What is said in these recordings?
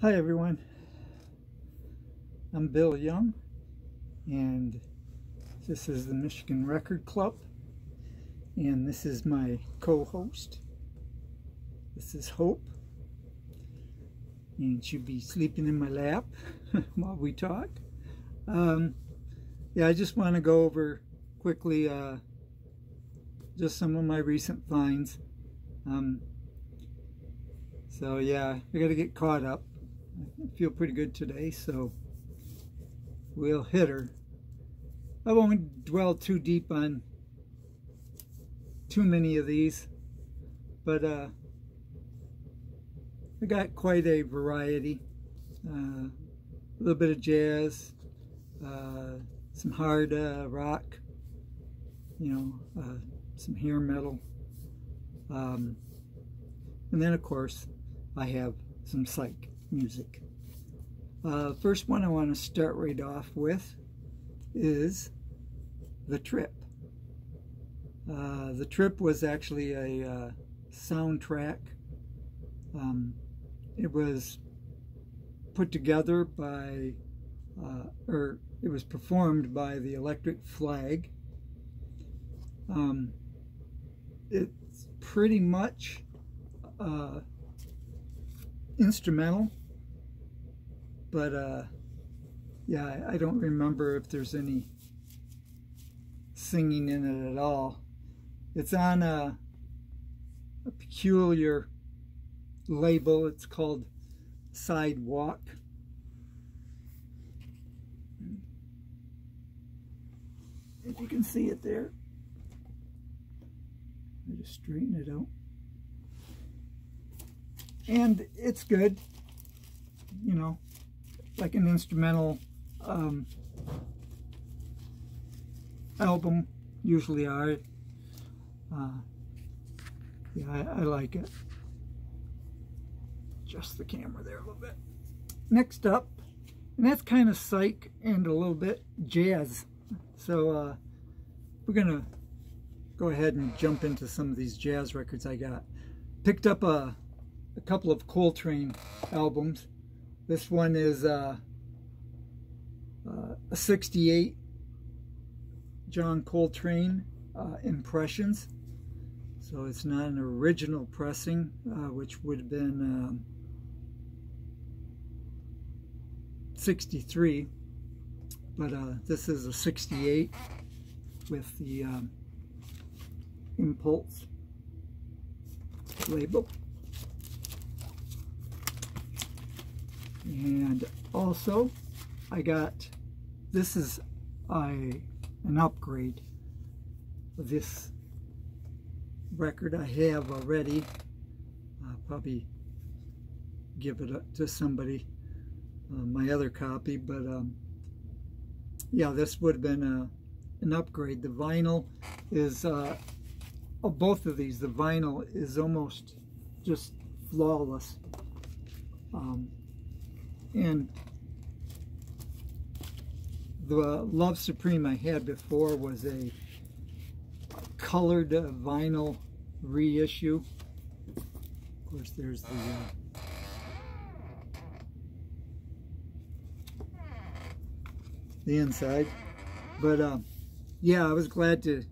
Hi everyone, I'm Bill Young and this is the Michigan Record Club and this is my co-host. This is Hope and she'll be sleeping in my lap while we talk. Um, yeah, I just want to go over quickly uh, just some of my recent finds. Um, so yeah, I got to get caught up. I feel pretty good today, so we'll hit her. I won't dwell too deep on too many of these, but uh, I got quite a variety. Uh, a little bit of jazz, uh, some hard uh, rock, you know, uh, some hair metal. Um, and then, of course, I have some psych music. Uh, first one I want to start right off with is The Trip. Uh, the Trip was actually a uh, soundtrack. Um, it was put together by, uh, or it was performed by the Electric Flag. Um, it's pretty much uh, instrumental but uh, yeah, I don't remember if there's any singing in it at all. It's on a, a peculiar label. It's called Sidewalk. If you can see it there. I just straighten it out. And it's good, you know, like an instrumental um, album usually are. Uh, yeah, I, I, like it. Just the camera there a little bit. Next up, and that's kind of psych and a little bit jazz. So uh, we're gonna go ahead and jump into some of these jazz records I got. Picked up a, a couple of Coltrane albums this one is uh, uh, a 68 John Coltrane uh, Impressions. So it's not an original pressing, uh, which would have been um, 63. But uh, this is a 68 with the um, Impulse label. And also I got this is a an upgrade. Of this record I have already I'll probably give it up to somebody uh, my other copy but um, yeah this would have been a, an upgrade. The vinyl is uh, both of these the vinyl is almost just flawless. Um, and the Love Supreme I had before was a colored vinyl reissue. Of course, there's the uh, the inside. But uh, yeah, I was glad to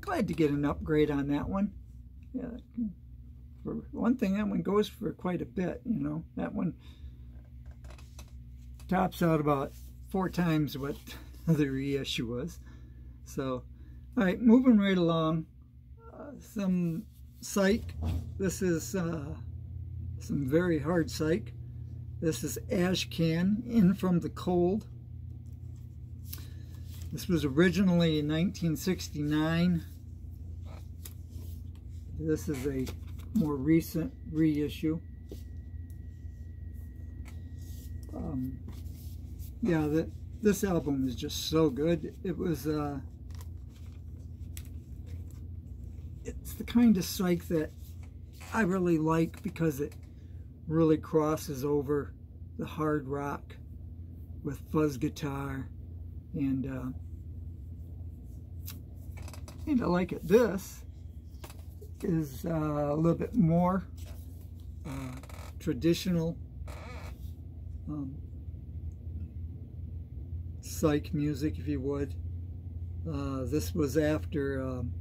glad to get an upgrade on that one. Yeah, for one thing, that one goes for quite a bit. You know, that one tops out about four times what the reissue was. So, all right, moving right along. Uh, some psych. This is uh, some very hard psych. This is Ashkan, In From the Cold. This was originally in 1969. This is a more recent reissue. Um, yeah, that this album is just so good. It was, uh, it's the kind of psych that I really like because it really crosses over the hard rock with fuzz guitar and uh, and I like it. This is uh, a little bit more uh, traditional um, psych music, if you would. Uh, this was after um,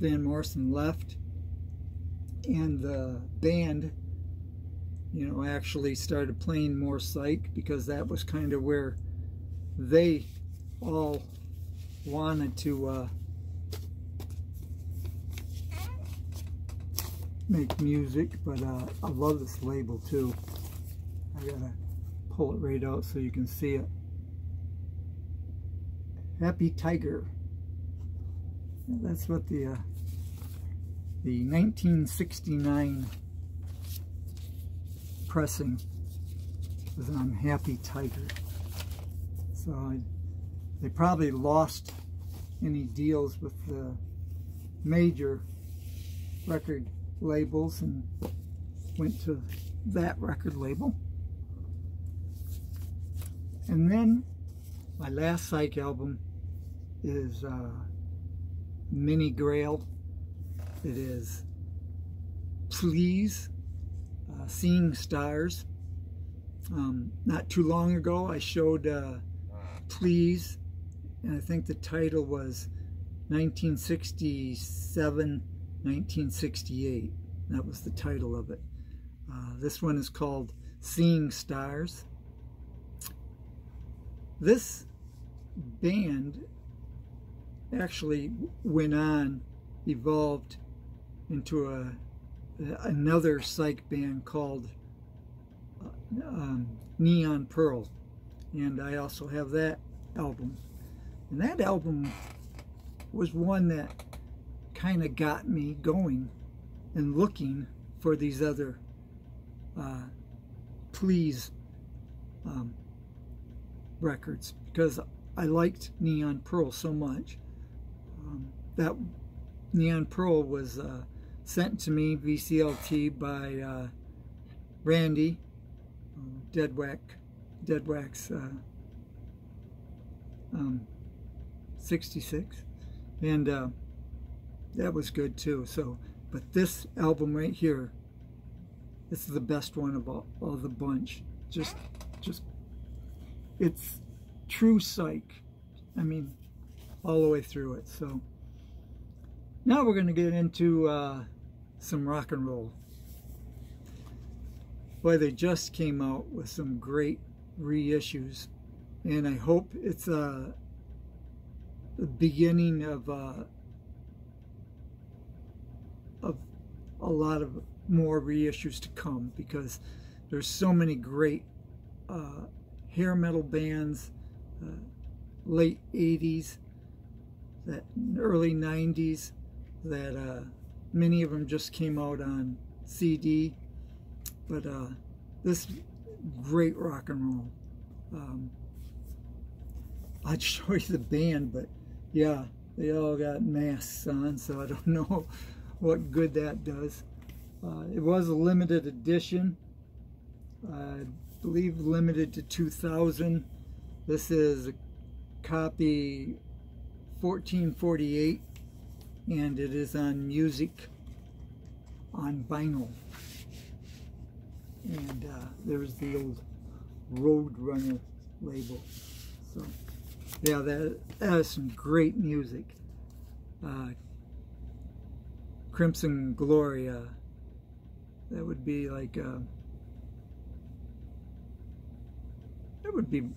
Van Morrison left, and the band, you know, actually started playing more psych because that was kind of where they all wanted to uh, make music, but uh, I love this label too. I gotta pull it right out so you can see it. Happy Tiger. That's what the uh, the 1969 pressing was on Happy Tiger. So I, they probably lost any deals with the major record labels and went to that record label. And then my last psych album is uh, Mini Grail. It is Please, uh, Seeing Stars. Um, not too long ago I showed uh, Please, and I think the title was 1967 1968. That was the title of it. Uh, this one is called Seeing Stars. This band actually went on, evolved into a another psych band called uh, um, Neon Pearl, and I also have that album. And that album was one that kind of got me going and looking for these other uh, please um, records because I liked Neon Pearl so much. Um, that Neon Pearl was uh, sent to me VCLT by uh, Randy um, Deadwack, Deadwax uh, um, 66, and uh, that was good too. So, but this album right here, is the best one of all, all the bunch. Just, just, it's true psych. I mean, all the way through it. So now we're going to get into uh, some rock and roll. Boy, they just came out with some great reissues, and I hope it's uh, the beginning of uh, of a lot of more reissues to come because there's so many great uh, hair metal bands, uh, late 80s, that early 90s, that uh, many of them just came out on CD. But uh, this great rock and roll. Um, I'd show you the band, but yeah, they all got masks on, so I don't know what good that does. Uh, it was a limited edition. I believe limited to 2,000. This is a copy 1448 and it is on music on vinyl. And uh, there's the old Roadrunner label. So yeah, that, that is some great music. Uh, Crimson Glory. That would be like, uh, that would be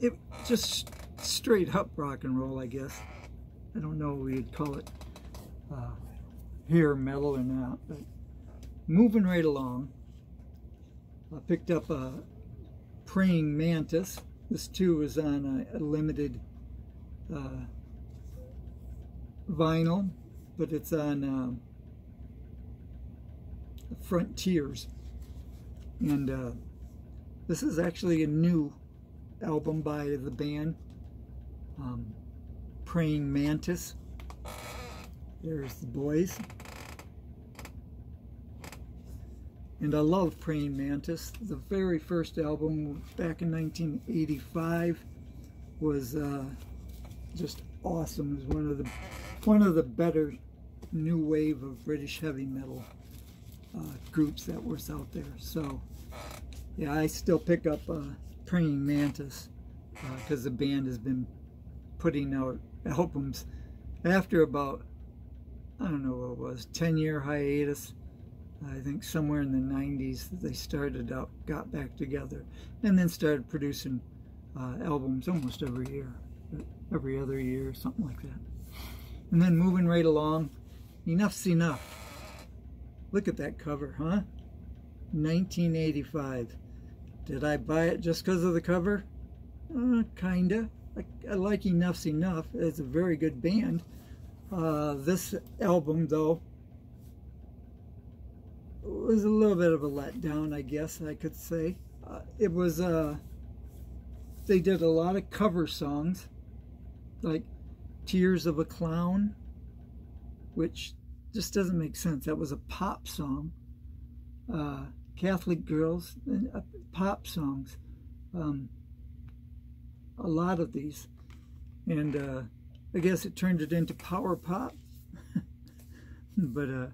it, just straight up rock and roll, I guess. I don't know what we'd call it uh, hair metal or not, but moving right along. I picked up a praying mantis. This too is on a, a limited uh, vinyl, but it's on um, Frontiers. And uh, this is actually a new album by the band um, Praying Mantis. There's the boys. And I love Praying Mantis. The very first album back in 1985 was uh, just awesome. It was one of the one of the better new wave of British heavy metal uh, groups that was out there. So yeah, I still pick up uh, Praying Mantis because uh, the band has been putting out albums after about, I don't know what it was, 10 year hiatus. I think somewhere in the 90s they started out, got back together, and then started producing uh, albums almost every year, every other year, something like that. And then moving right along, Enough's Enough. Look at that cover, huh? 1985. Did I buy it just because of the cover? Uh, kinda. I, like Enough's Enough. It's a very good band. Uh, this album, though, was a little bit of a letdown, I guess I could say. Uh, it was, uh, they did a lot of cover songs, like Tears of a Clown, which just doesn't make sense. That was a pop song. Uh, Catholic Girls, uh, pop songs. Um, a lot of these. And uh, I guess it turned it into power pop. but uh,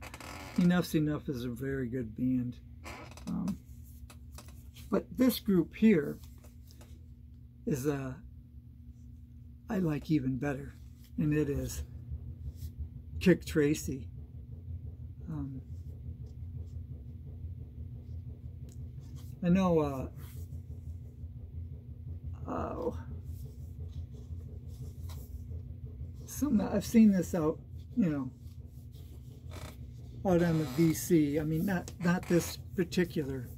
Enough's Enough is a very good band. Um, but this group here is uh, I like even better, and it is Kick Tracy. Um, I know, uh, oh, some, I've seen this out, you know, out on the VC. I mean, not, not this particular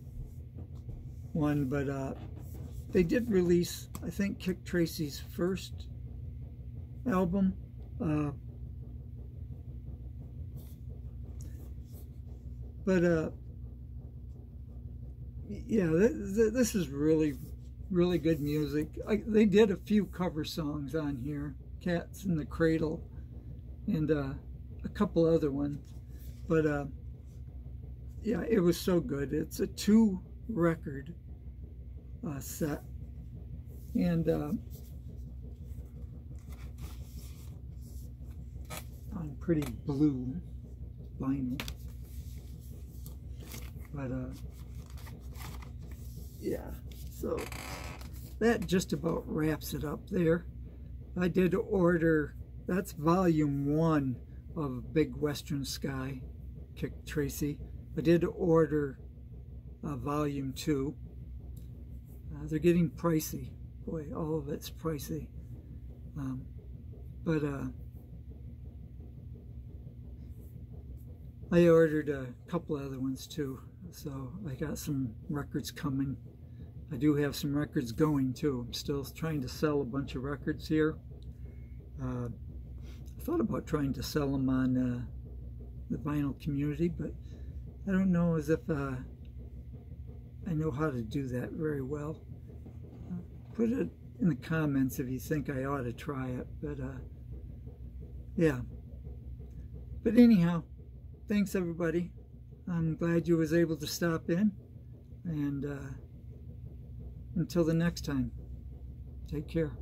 one, but uh, they did release, I think, Kick Tracy's first album. Uh, but uh, yeah, th this is really, really good music. I, they did a few cover songs on here, Cats in the Cradle, and uh, a couple other ones. But uh, yeah, it was so good. It's a two record uh, set. And uh, on pretty blue vinyl. But uh, yeah, so that just about wraps it up there. I did order, that's volume one of Big Western Sky, Kik Tracy. I did order uh, volume two. Uh, they're getting pricey. Boy, all of it's pricey. Um, but uh, I ordered a couple other ones too. So I got some records coming. I do have some records going too. I'm still trying to sell a bunch of records here. Uh, I thought about trying to sell them on uh, the vinyl community, but I don't know as if uh, I know how to do that very well. Uh, put it in the comments if you think I ought to try it, but uh, yeah. But anyhow, thanks everybody. I'm glad you was able to stop in, and uh, until the next time, take care.